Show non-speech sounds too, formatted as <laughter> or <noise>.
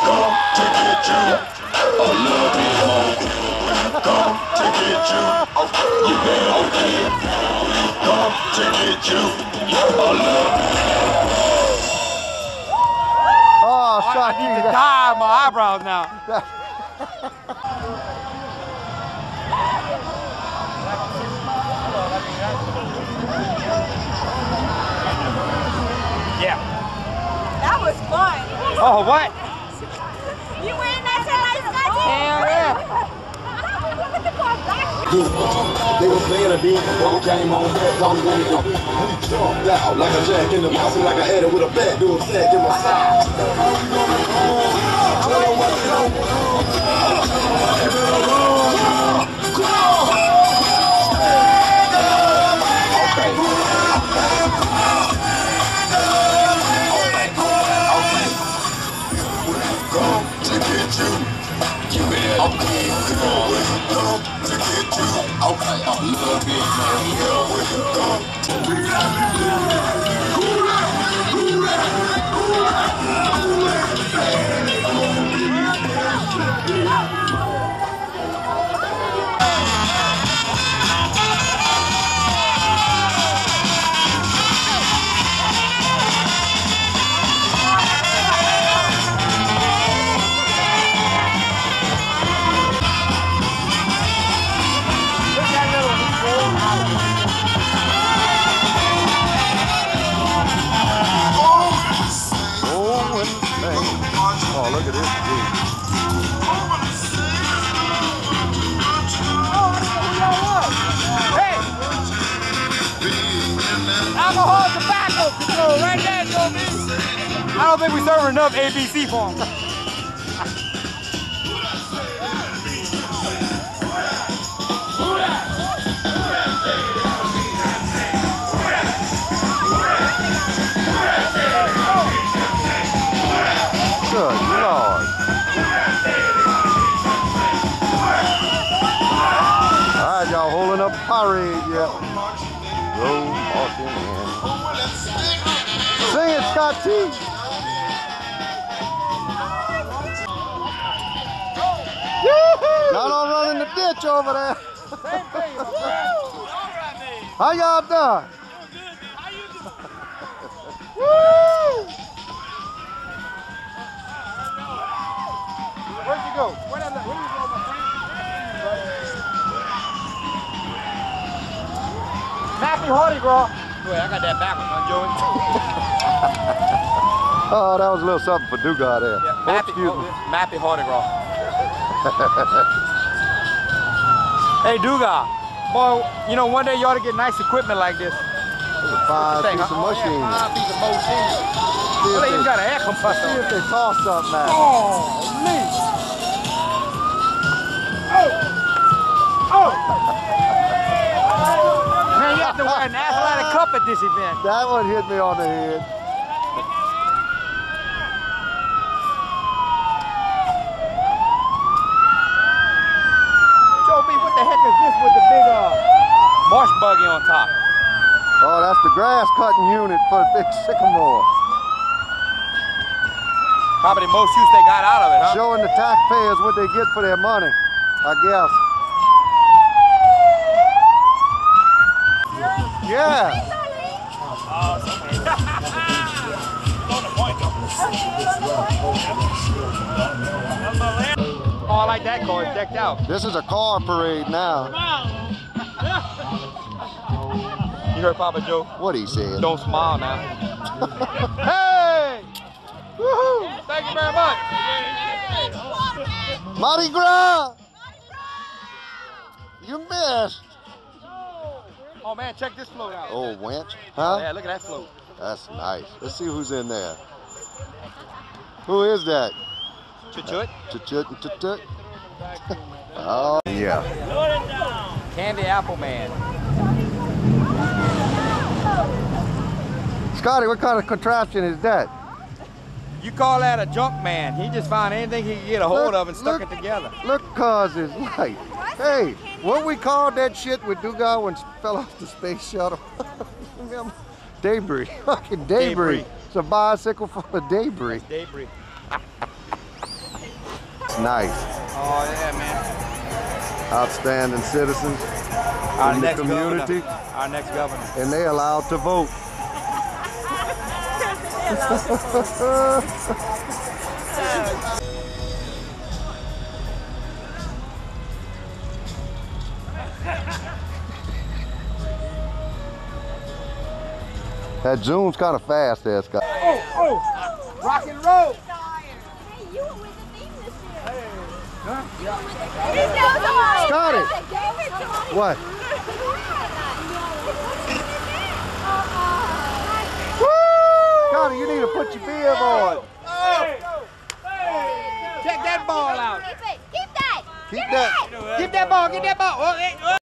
Come to get you. A little bit more. Come to get you. You better get. Come to get you. A little Oh, I need to dye my eyebrows now. <laughs> Oh, what? You wearing that shit like Scotty? Hell yeah. What the fuck, black? They were playing a beat, when we came on that, thought we wanted to jumped out like a jack in the box, like I had it with a bat, do a sack in my side. Come okay. To a little bit more. Alcohol, tobacco control, right there, Joby. I don't think we serving enough ABC for them. Good Lord. All right, y'all holding up parade yet. Go marching in. Sing it, Scott T. Y'all don't run in the ditch over there. How y'all done? Woo! Where'd you go? Where that, where you go, my friend? Happy Hardy Gras. Wait, I got that backwards, huh, Joey? Oh, that was a little something for Dugas there. Yeah, Oh, Mappy, excuse oh, me. Mappy Hardy Gras. <laughs> hey, Duga. Boy, you know, one day you ought to get nice equipment like this. Five Thing, piece huh? of Oh, yeah, machine. Five piece of machine. Well, they if even they- got an air compressor. See if they toss something at. Oh, me. Oh. Man, you have to wear an athletic cup this event. That one hit me on the head. Joe B, what the heck is this with the big uh, marsh buggy on top? Oh, that's the grass cutting unit for Big Sycamore. Probably the most use they got out of it, huh? Showing the taxpayers what they get for their money, I guess. Yeah. Oh, I like that car. It's decked out. This is a car parade now. You heard Papa Joe? What he said. Don't smile now. <laughs> hey! Woohoo! Thank you very much. Mardi Gras! You missed. Oh man, check this float out. Oh, wench. Oh, yeah, look at that float. That's nice. Let's see who's in there. Who is that? Chut Chut chut chut chut. <laughs> Oh, yeah. Candy Apple Man. Scotty, what kind of contraption is that? You call that a junk man. He just found anything he could get a hold Look, of and stuck look. it together. Look, cause it's light. Hey, what we called that shit with Dugas when fell off the space shuttle? <laughs> Remember? Debris. <laughs> Fucking debris. Debris. It's a bicycle full of debris. Debris. Nice. Oh yeah, man. Outstanding citizens Our in the community, governor. Our next governor. and they allowed to vote. <laughs> That zoom's kind of fast there, Scott. Oh, oh! Rock and roll! Hey, you were with the theme this year. Huh? He knows all. Scotty. I gave it. What?